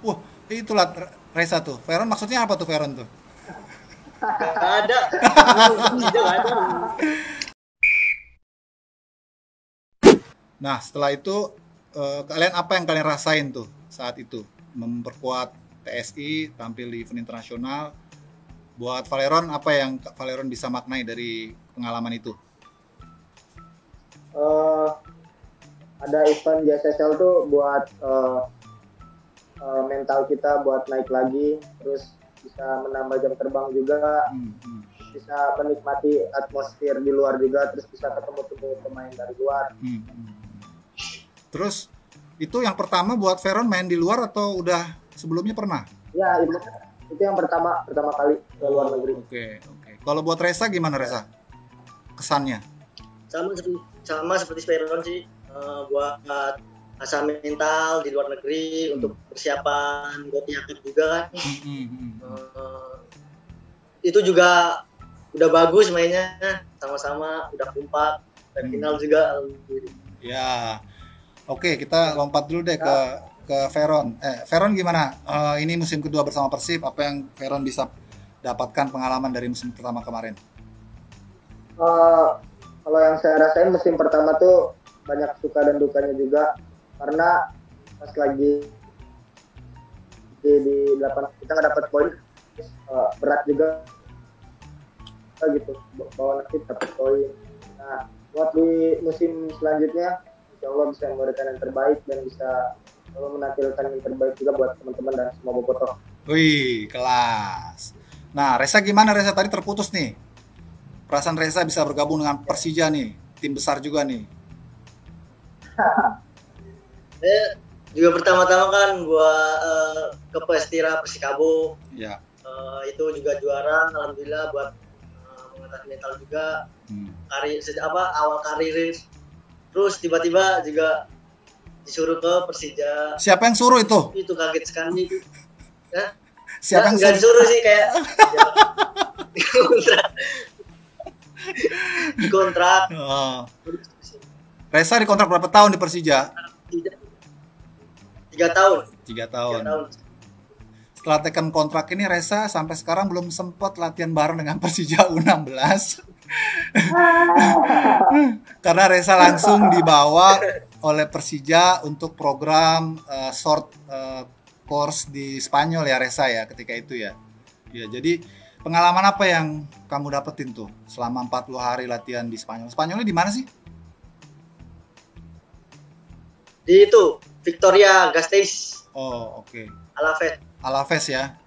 Wah, itulah Reza tuh. Veron maksudnya apa tuh Veron tuh? Gak ada. Tidak ada. Nah, setelah itu eh, kalian apa yang kalian rasain tuh saat itu memperkuat TSI tampil di event internasional buat Valeron apa yang Valeron bisa maknai dari pengalaman itu? eh ada event JSSL tuh buat eh, eh, mental kita buat naik lagi terus bisa menambah jam terbang juga Hmm, hmm, bisa menikmati atmosfer di luar juga terus bisa ketemu temu pemain dari luar hmm, hmm. Terus itu yang pertama buat Veron main di luar atau udah sebelumnya pernah? ya itu itu yang pertama pertama kali ke luar negeri Oke, oke. Kalau buat Reza gimana Reza? Kesannya? Sama seperti sama seperti Spiron sih eh, buat asal mental di luar negeri untuk persiapan buat Yakut juga kan. Hmm, hmm, hmm. Eh, itu juga udah bagus mainnya sama-sama udah kompak dan Hmm. final juga alhamdulillah. Ya, oke kita lompat dulu deh ke ke Veron. Eh, Veron gimana? Eh, ini musim kedua bersama Persib. Apa yang Veron bisa dapatkan pengalaman dari musim pertama kemarin? Eh, kalau yang saya rasain musim pertama tuh banyak suka dan dukanya juga karena pas lagi di, di 8 kita nggak dapat poin eh, berat juga gitu bawa nasib dapat poin nah buat di musim selanjutnya insya Allah bisa memberikan yang terbaik dan bisa selalu menampilkan yang terbaik juga buat teman-teman dan semua bobotoh Wih, kelas. Nah, Reza gimana Reza tadi terputus nih? Perasaan Reza bisa bergabung dengan Persija nih, tim besar juga nih. Eh, juga pertama-tama kan gua eh, ke Pestira Persikabo Ya. Eh, itu juga juara alhamdulillah buat uh, mengatasi mental juga Hmm. karir sejak apa awal karir terus tiba-tiba juga disuruh ke Persija Siapa yang suruh itu? itu kaget sekali ya Siapa yang nggak suruh? disuruh sih kayak kontrak kontrak Oh. Reza dikontrak berapa tahun di Persija? Tiga, tiga tahun Tiga tahun. Setelah tekan kontrak ini Reza sampai sekarang belum sempat latihan bareng dengan Persija U16. Karena Reza langsung dibawa oleh Persija untuk program eh, short eh, course di Spanyol ya Reza ya ketika itu ya. Ya, jadi pengalaman apa yang kamu dapetin tuh selama 40 hari latihan di Spanyol? Spanyolnya di mana sih? di itu Victoria Gasteiz Oh, oke. Alaves Alaves ya.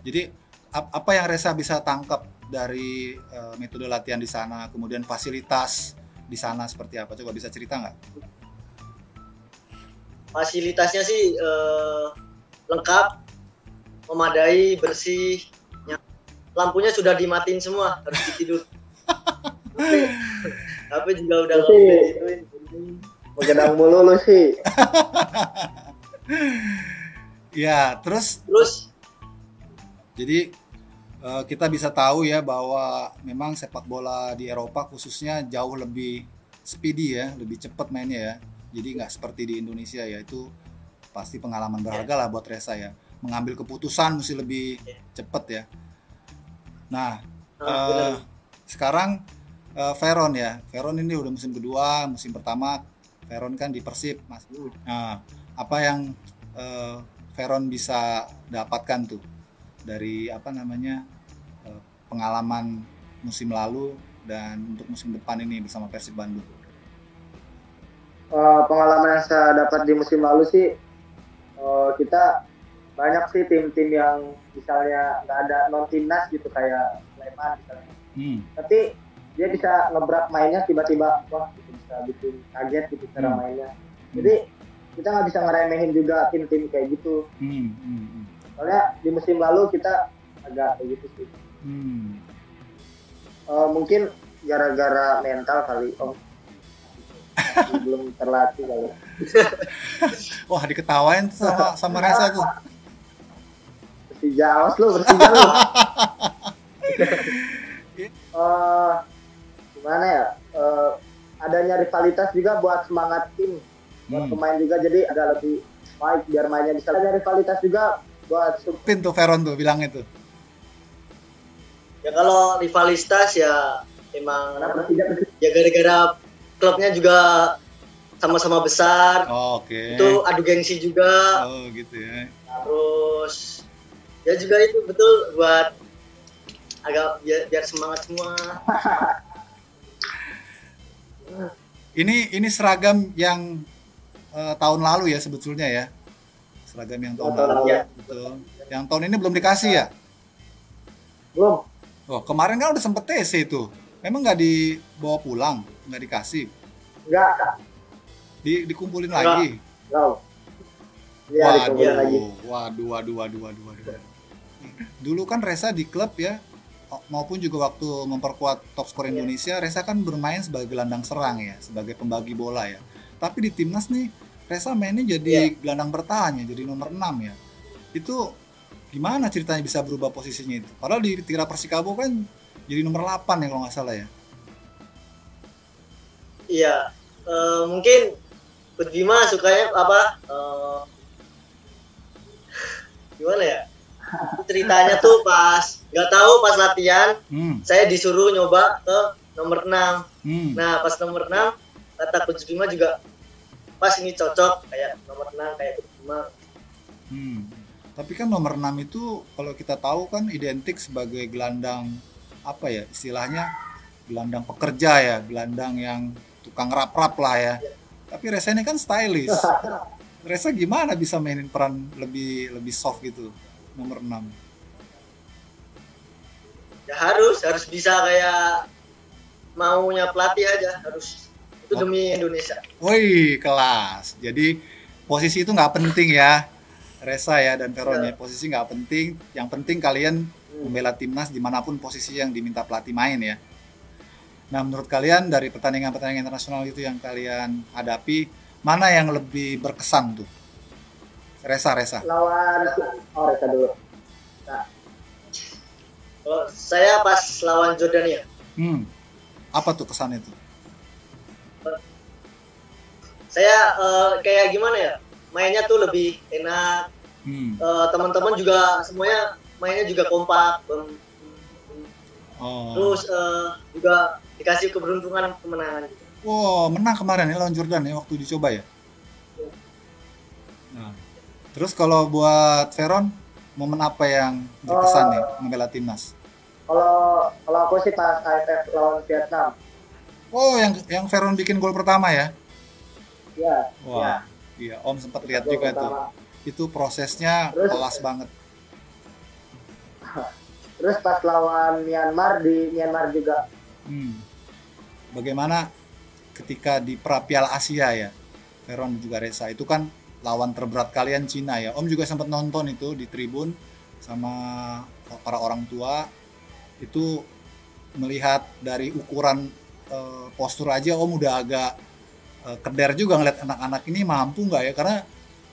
Jadi ap- apa yang Reza bisa tangkap dari eh, metode latihan di sana, kemudian fasilitas di sana seperti apa? Coba bisa cerita nggak? fasilitasnya sih eh, lengkap, memadai, bersih. Ya, Lampunya sudah dimatiin semua, harus. HP, HP juga udah dituin. Begadang mulu lu sih Ya, terus Terus jadi eh, kita bisa tahu ya bahwa memang sepak bola di Eropa khususnya jauh lebih speedy ya, lebih cepat mainnya ya. Jadi nggak seperti di Indonesia ya itu pasti pengalaman berharga lah buat Reza ya. Mengambil keputusan mesti lebih cepat ya. Nah, nah, Eh, sekarang eh, Veron ya. Veron ini udah musim kedua, musim pertama Veron kan di Persib, Mas. Nah, apa yang eh, Veron bisa dapatkan tuh dari apa namanya eh, pengalaman musim lalu dan untuk musim depan ini bersama Persib Bandung. Eh, pengalaman yang saya dapat di musim lalu sih eh, kita banyak sih tim-tim yang misalnya nggak ada non timnas gitu kayak Sleman misalnya Hmm. tapi dia bisa ngebrak mainnya tiba-tiba wah bisa bikin kaget gitu cara Hmm. mainnya jadi kita nggak bisa ngeremehin juga tim-tim kayak gitu Hmm, hmm, hmm. soalnya di musim lalu kita agak kayak gitu sih Hmm. Eh, mungkin gara-gara mental kali om belum terlatih kali Wah, diketawain sama sama Reza tuh. Persija awas lu Persija lu Eh, gimana ya adanya rivalitas juga buat semangat tim buat Hmm. pemain juga jadi agak lebih baik biar mainnya bisa ada rivalitas juga buat Pin tuh Veron tuh bilang itu. Ya kalau rivalitas ya emang kenapa tidak ya gara-gara klubnya juga sama-sama besar. Oh, Oke. Itu adu gengsi juga. Oh gitu ya. Terus ya juga itu betul buat agak biar, biar semangat semua. Ini ini seragam yang eh, tahun lalu ya sebetulnya ya. Seragam yang tahun Tahun lalu. lalu. Betul. Yang tahun ini belum dikasih ya? belum Oh, kemarin kan udah sempet TC itu. Memang nggak dibawa pulang, nggak dikasih. enggak Di, dikumpulin Enggak. lagi. enggak Iya, waduh, lagi. waduh, waduh, waduh, waduh, waduh. Dulu kan Reza di klub ya, maupun juga waktu memperkuat top skor Iya. Indonesia, Reza kan bermain sebagai gelandang serang ya, sebagai pembagi bola ya. Tapi di timnas nih, Reza mainnya jadi Iya. gelandang bertahan ya, jadi nomor 6 ya. Itu gimana ceritanya bisa berubah posisinya itu? Padahal di Tira Persikabo kan jadi nomor 8 ya kalau nggak salah ya. Iya. Eh, mungkin Coach Bima sukanya apa? eh, gimana ya? Ceritanya tuh pas nggak tahu pas latihan Hmm, saya disuruh nyoba ke nomor 6. hmm. Nah, pas nomor 6 kata Coach Bima juga pas ini cocok kayak nomor 6 kayak Coach Bima. Hmm. Tapi kan nomor 6 itu kalau kita tahu kan identik sebagai gelandang apa ya istilahnya gelandang pekerja ya, gelandang yang tukang rap-rap lah ya. Tapi Reza ini kan stylish. Reza gimana bisa mainin peran lebih lebih soft gitu nomor 6? Ya harus harus bisa kayak maunya pelatih aja harus itu Oh. demi Indonesia. Woi, kelas. Jadi posisi itu nggak penting ya. Reza ya dan Veron ya. Posisi nggak penting. Yang penting kalian membela timnas di mana pun posisi yang diminta pelatih main ya. Nah, menurut kalian dari pertandingan-pertandingan internasional itu yang kalian hadapi, mana yang lebih berkesan tuh? Reza, Reza. lawan oh Reza dulu Kalau saya pas lawan Jordania Hmm. Apa tuh kesan itu? saya eh, kayak gimana ya mainnya tuh lebih enak Hmm. Eh, teman-teman juga semuanya mainnya juga kompak Oh. terus eh, juga dikasih keberuntungan kemenangan Wow, menang kemarin ya lawan Jordan ya waktu dicoba ya. Nah, terus kalau buat Veron, momen apa yang berkesan Oh. nih membela timnas? kalau kalau aku sih pas AFF lawan Vietnam Oh, yang yang Veron bikin gol pertama ya? ya Wah, iya Om sempat lihat juga tuh. pertama. Itu prosesnya Terus- kelas banget. terus pas lawan Myanmar di Myanmar juga Hmm. Bagaimana ketika di pra Piala Asia ya, Veron juga Reza itu kan lawan terberat kalian Cina ya. Om juga sempat nonton itu di tribun sama para orang tua. Itu melihat dari ukuran eh, postur aja Om udah agak eh, keder juga ngeliat anak-anak ini. Mampu nggak ya? Karena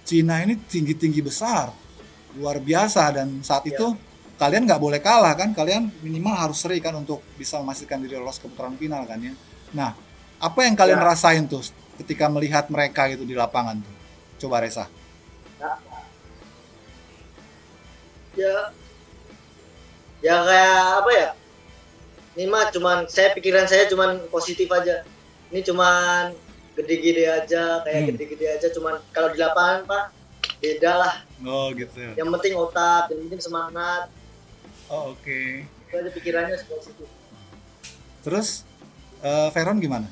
Cina ini tinggi-tinggi besar luar biasa. Dan saat Ya. itu kalian nggak boleh kalah kan? Kalian minimal harus seri kan untuk bisa memastikan diri lolos ke putaran final kan ya? Nah apa yang kalian Ya. rasain tuh ketika melihat mereka gitu di lapangan tuh coba Reza. Ya. Ya kayak apa ya? Ini mah cuman saya pikiran saya cuman positif aja. Ini cuman gede-gede aja kayak Hmm. gede-gede aja cuman kalau di lapangan pak beda lah. Oh gitu. Yang penting otak yang penting semangat. Oh oke. Itu aja pikirannya positif. Terus eh, Veron gimana?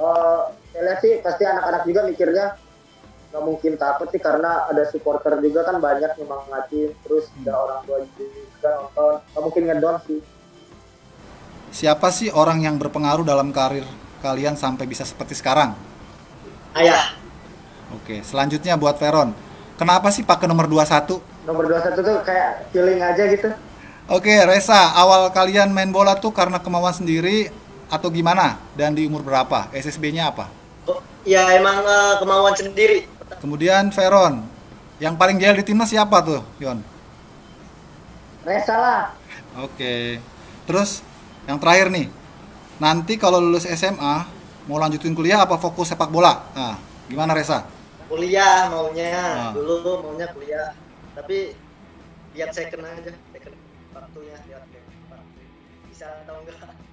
Eh, saya lihat sih pasti anak-anak juga mikirnya nggak mungkin takut sih karena ada supporter juga kan banyak nyemangatin terus Hmm. ada orang tua juga nonton nggak mungkin ngedon sih siapa sih orang yang berpengaruh dalam karir kalian sampai bisa seperti sekarang ayah oke selanjutnya buat Veron kenapa sih pakai nomor 21 nomor 21 tuh kayak feeling aja gitu Oke, Reza, awal kalian main bola tuh karena kemauan sendiri atau gimana? Dan di umur berapa? SSB-nya apa? Ya emang eh, kemauan sendiri Kemudian Veron, yang paling jahil di timnas siapa tuh, Yon? Resa lah Oke. Terus yang terakhir nih, nanti kalau lulus SMA mau lanjutin kuliah apa fokus sepak bola? Nah, gimana Reza? kuliah maunya Ah. dulu maunya kuliah tapi lihat second aja second waktunya lihat bisa atau enggak